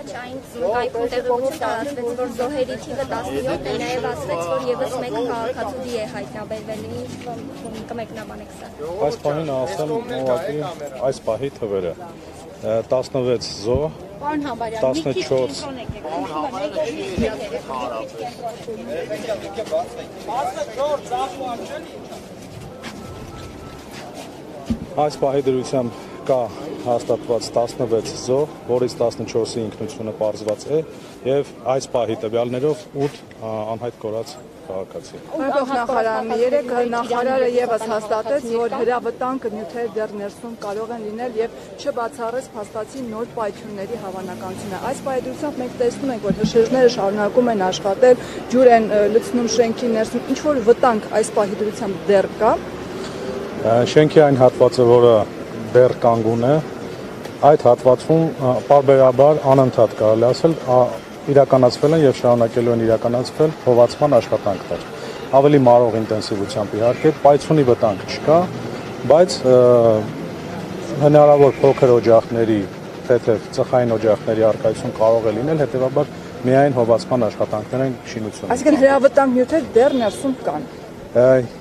առաջ այն կայքում տեղեկություն տարածվեց, որ զոհերի թիվը 17 է, նաև ասվեց, որ եւս մեկ քաղաքացու դի է հայտնաբերվել։ Ինչ կմեկնաբանեք սա։ Այս պահին ասեմ ուղղակի այս պահի թվերը 16 զոհ, Պարոն Համբարյան, մի քիչ 14 կենտրոն եկեք։ այս պահի դրությամբ կա հաստատված 16 զոհ, որից 14-ի ինքնությունը պարզված է եւ այս պահի տվյալներով 8 անհայտ կորած քաղաքացի։ Այդով նախարարը երեք նախարարը եւս հաստատեց, որ հրավտանգ նյութեր դեռ ներսում կարող են լինել եւ չբացառեց փաստացի նոր պայթյունների հավանականությունը։ Այս պայթյունությամբ մենք տեսնում ենք, որ հրշեջները շարունակում են աշխատել, ջուր են լցնում շենքի ներսում, ինչ որ վտանգ այս պահի դրությամբ դեռ կա։ Շենքի այն հատվածը, որը դեռ կանգուն է, այդ հատվածում պարբերաբար անընդհատ կարելի ասել իրականացվել են եւ շարունակելու են իրականացվել հովացման աշխատանքներ։ Ավելի մարող ինտենսիվությամբ իհարկե պայթյունի վտանգ չկա, բայց հնարավոր փոքր օջախների, թեթև ծխային օջախների արկայություն կարող է լինել, հետեւաբար միայն հովացման աշխատանքներ են շինությունը։ Այսինքն հրավտանգ նյութեր դեռ ներսում կան։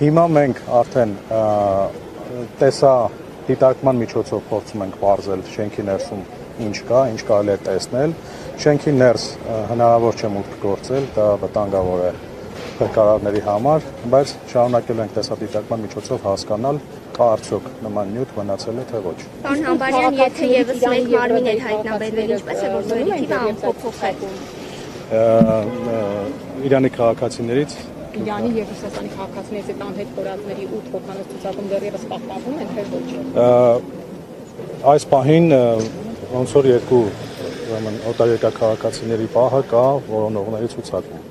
Հիմա մենք արդեն տեսա դիտարկման միջոցով փորձում ենք բարձել շենքի ներսում ինչ կա, ինչ կարելի է տեսնել։ Շենքի ներս հնարավոր չէ մուտք գործել, դա վտանգավոր է փրկարարների համար, բայց շարունակելու ենք տեսադիտարկման միջոցով հասկանալ կա արդյոք նման նյութ մնացել է թե ոչ։ Պարոն Համբարյան, եթե եւս մեկ մարմին էր հայտնաբերվել, ինչպես է որ զոհերի թիվը ամփոփող է։ Ա, ա, Իրանի քաղաքացիներից Իրանի եւ Ռուսաստանի քաղաքացիներից այդ անհետ կորածների 8 հոգանոց ցուցակում դեռևս պահպանվում են թե ոչ։ այս պահին ոնց որ երկու ուրեմն օտարերկա քաղաքացիների պահը կա որոնողների ցուցակում։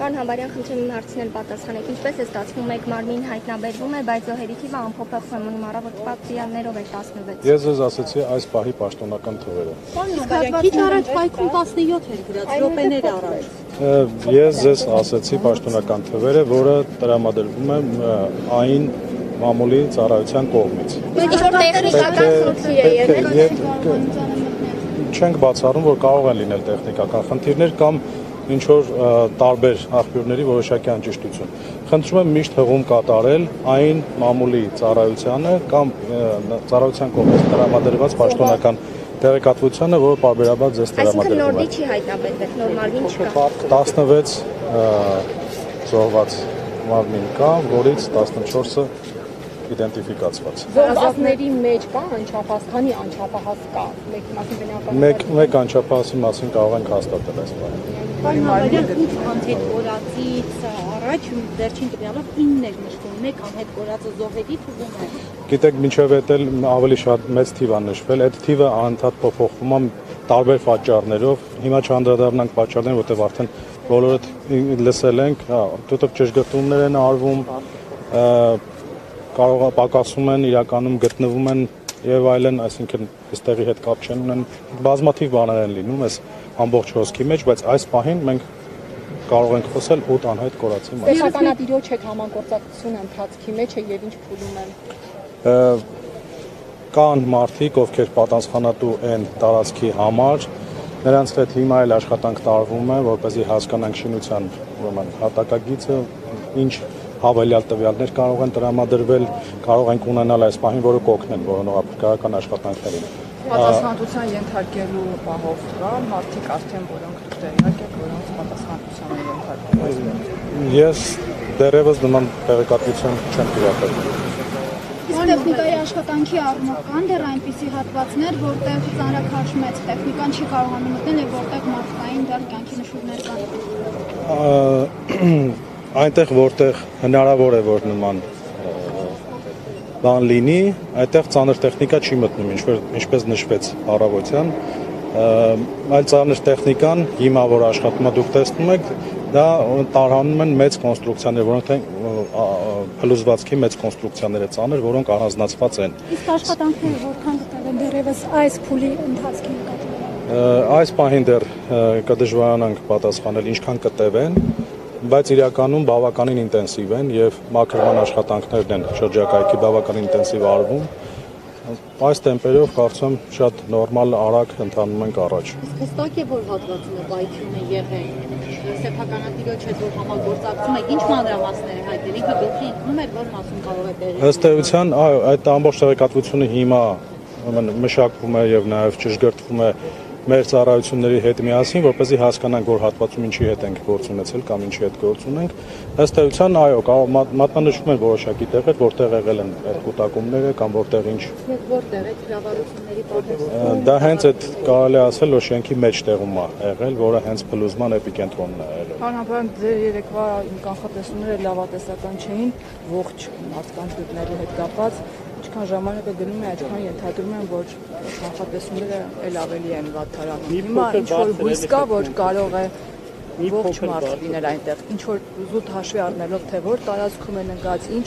Պարոն Համբարյան, խնդրում եմ հարցնել պատասխանեք, ինչպես է ստացվում մեկ մարմին հայտնաբերվում է, բայց զոհերի թիվը ամփոփող է մնում առավոտ պատվիրաններով է 16։ Ես ձեզ ասացի այս պահի պաշտոնական թվերը։ Քիչ առաջ պայքում 17 էր գրած, րոպեներ առաջ։ Ես ձեզ ասացի պաշտոնական թվերը, որը տրամադրվում է այն մամուլի ծառայության կողմից։ Ինչ որ տեխնիկական խնդիր է եղել, չենք բացառում, որ կարող են լինել տեխնիկական խնդիրներ կամ ինչ որ տարբեր աղբյուրների որոշակի անճշտություն։ Խնդրում եմ միշտ հղում կատարել այն մամուլի ծառայությանը կամ ծառայության կողմից տրամադրված պաշտոնական տեղեկատվությանը, որը պարբերաբար ձեզ այսինքն տրամադրվում նորդի է։ չի հայտնաբերվել, նոր մարմին չկա։ 16 ա, զոհված մարմին կա, որից 14-ը իդենտիֆիկացված։ Զոհվածների մեջ կա անչափահաս, քանի անչափահաս կա։ Մեկ մասին բնական։ Մեկ մեկ անչափահասի մասին կարող ենք հաստատել այս բանը։ Պարոն Համբարյան, 8 անհետ կորածից առաջ վերջին տվյալով 9 էր նշվում, մեկ անհետ կորածը զոհերի թվում է։ Գիտեք, մինչև այդ էլ ավելի շատ մեծ թիվ է նշվել, այդ թիվը անընդհատ փոփոխվում է տարբեր պատճառներով։ Հիմա չանդրադառնանք պատճառներին, որտեղ արդեն բոլորդ լսել ենք, հա, դուք ճշգրտումներ են արվում, կարող պակասում են, իրականում գտնվում են եւ այլն, այսինքն այստեղի հետ կապ չեն ունեն։ Բազմաթիվ բաներ են լինում այս ամբողջ հոսքի մեջ, բայց այս պահին մենք կարող ենք խոսել 8 անհայտ կորածի մասին։ Սեփականատիրոջ հետ համագործակցությունը ընթացքի մեջ է եւ ինչ փուլում են։ Ա, կան մարդիկ, ովքեր պատասխանատու են տարածքի համար, նրանց հետ հիմա էլ աշխատանք տարվում է, որպեսզի հասկանանք շինության ուրեմն հատակագիծը, ինչ հավելյալ տվյալներ կարող են տրամադրվել, կարող ենք ունենալ այս պահին, որը կօգնեն որոնողապրկարական աշխատանքներին։ Պատասխանատվության ենթարկելու պահով կա մարդիկ արդեն որոնք դուք տեղյակ եք, որոնց պատասխանատվության են ենթարկվում Ես դեռևս նման տեղեկատվություն չեմ տիրապետել։ Իսկ տեխնիկայի աշխատանքի առումով կան դեռ այնպիսի հատվածներ, որտեղ ծանրակարճ մեծ տեխնիկան չի կարողանում մտնել եւ որտեղ մարդկային դեռ կյանքի նշույլներ կան։ այնտեղ որտեղ հնարավոր է որ նման բան լինի, այդտեղ ծանր տեխնիկա չի մտնում, ինչպես ինչպես նշվեց առավոտյան, այլ ծանր տեխնիկան հիմա որ աշխատում է դուք տեսնում եք, դա տարհանում են մեծ կոնստրուկցիաներ, որոնք ա, փլուզվածքի մեծ կոնստրուկցիաներ է ծանր, որոնք առանձնացված են։ Իսկ աշխատանքները որքան կտեղ են դեռևս այս փուլի ընթացքի նկատմամբ։ Այս պահին դեռ կդժվարանանք պատասխանել ինչքան կտևեն, բայց իրականում բավականին ինտենսիվ են եւ մաքրման աշխատանքներն են շրջակայքի բավականին ինտենսիվ արվում։ Այս տեմպերով կարծում եմ շատ նորմալ արագ ընթանում ենք առաջ։ հստակ է որ հատվածում է պայթյուն է եղել։ Սեփականատիրոջ հետ որ համագործակցում եք, ինչ մանրամասներ է հայտնել։ Ինքը գլխի ընկնում էր, որ մասում կարող է տեղի։ Ըստ էության, այո, այդ ամբողջ տեղեկատվությունը հիմա մշակվում է եւ նաեւ ճշգրտվում է մեր ծառայությունների հետ միասին, որպեսզի հասկանանք, որ հատվածում ինչի հետ ենք գործ ունեցել կամ ինչի հետ գործ ունենք։ Ըստ էության, այո, մատնանշվում են որոշակի տեղեր, որտեղ եղել են այդ կൂട്ടակումները կամ որտեղ ինչ որտեղ է հրավառությունների պատասխան։ Դա հենց այդ կարելի ասել, որ շենքի մեջտեղում է եղել, որը հենց փլուզման էպիկենտրոնն է եղել։ Հանրապետական ձեր երեկվա կանխատեսումները լավատեսական չէին ողջ մարդկանց գտնելու հետ կապված։ Ինչքան ժամանակը գնում է, այդքան ենթադրում եմ, որ կանխատեսումները ել ավելի են վատթարանում։ Հիմա ինչ որ հույս կա, որ կարող է ողջ մարդ լինել այնտեղ։ Ինչ որ զուտ հաշվի առնելով, թե որ տարածքում են ընկած, ինչ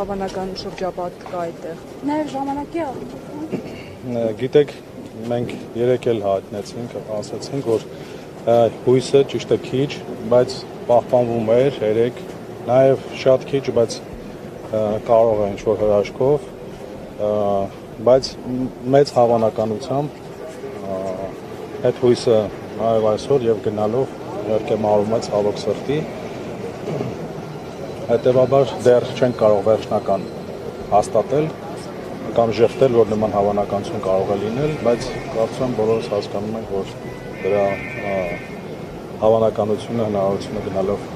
հավանական շրջապատ կա այդտեղ։ Նաև ժամանակի առումով։ Գիտեք, մենք երեք էլ հայտնեցինք, ասացինք, որ հույսը ճիշտ է քիչ, բայց պահպանվում էր երեք, նաև շատ քիչ, բայց կարող է ինչ-որ հրաշքով, բայց մեծ հավանականությամբ այդ հույսը նաև այսօր եւ գնալով իհարկե մարում է ցավոք սրտի հետեւաբար դեռ չենք կարող վերջնական հաստատել կամ ժխտել, որ նման հավանականություն կարող է լինել, բայց կարծում եմ բոլորս հասկանում ենք, որ դրա հավանականությունը հնարավորությունը գնալով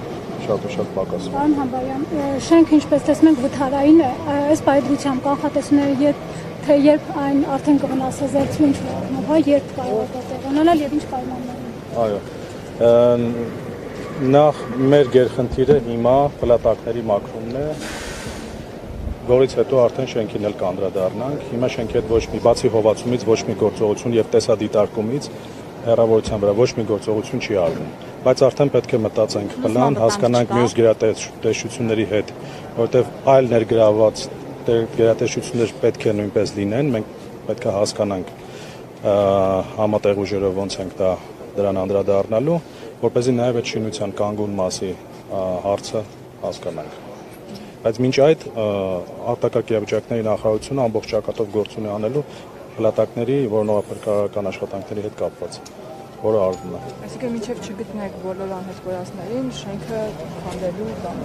շատ ու շատ պակասում է։ Պարոն Համբարյան, շենքը ինչպես տեսնում եք վթարային է, այս բայդրությամբ կանխատեսումները երբ թե երբ այն արդեն կվնասազերծվի ինչ որ հա երբ կարող է ունենալ եւ ինչ պայմաններում։ Այո։ Նախ մեր գերխնդիրը հիմա պլատակների մաքրումն է, որից հետո արդեն շենքին էլ կանդրադառնանք։ Հիմա շենքի հետ ոչ մի բացի հովացումից ոչ մի գործողություն եւ տեսադիտարկումից հեռավորության վրա ոչ մի գործողություն չի արվում բայց արդեն պետք է մտածենք պլան, հասկանանք մյուս գերատեսչությունների հետ, որովհետև այլ ներգրաված գերատեսչություններ պետք է նույնպես լինեն, մենք պետք է հասկանանք համատեղ ուժերով ոնց ենք դա դրան անդրադառնալու, որ เป զի նաև այդ շինության կանգուն մասի հարցը հասկանանք։ Բայց մինչ այդ արտակարգ իրավիճակների նախարարությունը ամբողջ ճակատով գործ ունի անելու փլատակների որոնողապարկարական աշխատանքների հետ կապված, որը արվում է։ Այսինքն մինչև չգտնեք բոլոր անհետքորացներին, շենքը քանդելու կամ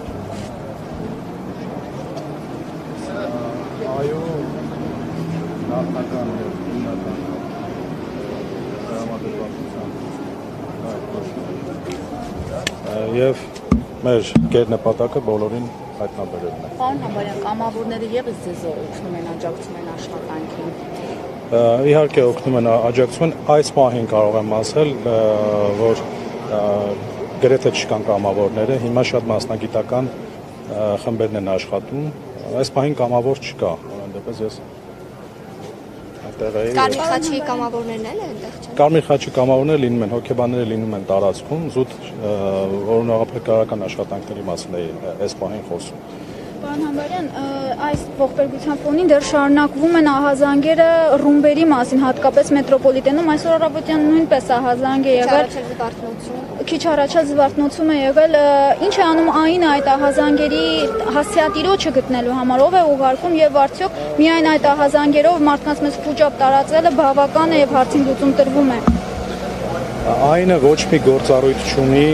Այո, նախնական եւ հիմնական դրամատուրգիական Եվ մեր գերնպատակը բոլորին հայտնաբերելն է։ Պարոն Համբարյան, կամավորները եւս ձեզ օգնում են աջակցում են աշխատանքին։ Իհարկե օգնում են աջակցություն, այս պահին կարող եմ ասել, որ գրեթե չկան կամավորները, հիմա շատ մասնագիտական խմբերն են աշխատում։ Այս պահին կամավոր չկա, դեպս ես Կարմիր խաչի կամավորներն էլ են այնտեղ չէ։ Կարմիր խաչի կամավորները լինում են, հոգեբանները լինում են տարածքում, զուտ օրինողապետարական աշխատանքների մասին է այս պահին խոսում։ Պարոն Համբարյան, այս ողբերգության ֆոնին դեռ շարունակվում են ահազանգերը ռումբերի մասին, հատկապես մետրոպոլիտենում այսօր առավոտյան նույնպես ահազանգ է եղել։ Քիչ առաջ զվարթնոցում է եղել, ինչ է անում այն այդ ահազանգերի հասցեատիրոջը գտնելու համար, ով է ուղարկում եւ արդյոք միայն այդ ահազանգերով մարդկանց մեծ փուճապ տարածելը բավական է եւ հարցին լուծում տրվում է։ Այնը ոչ մի գործառույթ չունի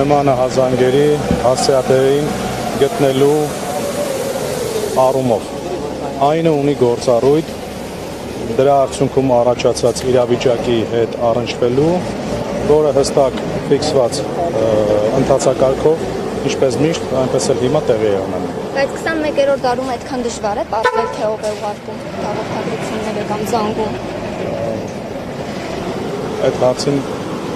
նման հազանգերի հասցեատերին գտնելու առումով։ Այնը ունի գործառույթ դրա արդյունքում առաջացած իրավիճակի հետ առնչվելու, որը հստակ ֆիքսված ընթացակարգով, ինչպես միշտ, այնպես էլ հիմա տեղի է ունենում։ Բայց 21-րդ դարում այդքան դժվար է պատվել թե ով է ուղարկում հաղորդագրությունները կամ զանգում։ Այդ հարցին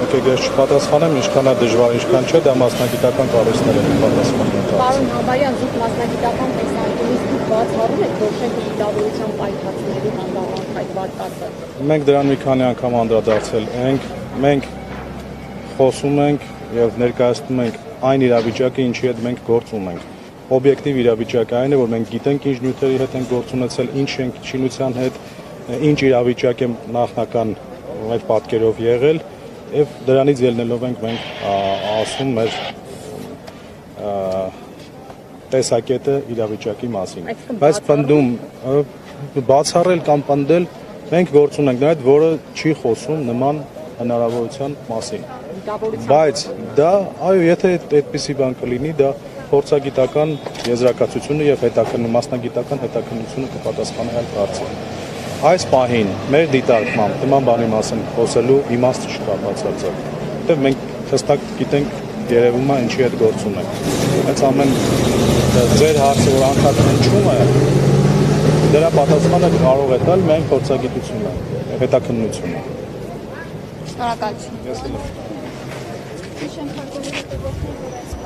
եկեք ես չպատասխանեմ, ինչքան է դժվար, ինչքան չէ, դա մասնագիտական կառույցներ են պատասխանում։ այդ Պարոն Համբարյան, զուտ մասնագիտական տեսանկյունից դուք բացառում եք, շենքը դիտավորության պայթացնելու հանգամանք այդ վարկածը։ Մենք դրան մի քանի անգամ անդրադարձել ենք։ Մենք խոսում ենք եւ ներկայացնում ենք այն իրավիճակը, ինչի հետ մենք գործ ունենք։ Օբյեկտիվ իրավիճակը այն է, որ մենք գիտենք ինչ նյութերի հետ են գործ ունեցել, ինչ ենք շինության հետ, ինչ իրավիճակ է նախնական մեր պատկերով եղել եւ դրանից ելնելով ենք մենք ասում մեր տեսակետը իրավիճակի մասին։ Բայց պնդում բացառել կամ պնդել մենք գործ ունենք նրա հետ, որը չի խոսում նման հնարավորության մասին։ Բայց դա, այո, եթե այդ- այդպիսի բան կլինի, դա փորձագիտական եզրակացությունը եւ հետաքննու մասնագիտական հետաքննությունը կպատասխանի այլ հարցի։ Այս պահին մեր դիտարկմամբ նման բանի մասին խոսելու իմաստ չկա բացարձակ։ Որտեւ մենք հստակ գիտենք երևում է ինչի հետ գործ ունենք։ Հենց ամեն ձեր հարցը որ անկախ հնչում է, դրա պատասխանը կարող է տալ միայն փորձագիտությունը, հետաքննությունը։ Շնորհակալություն։ Ես էլ եմ։ Շնորհակալություն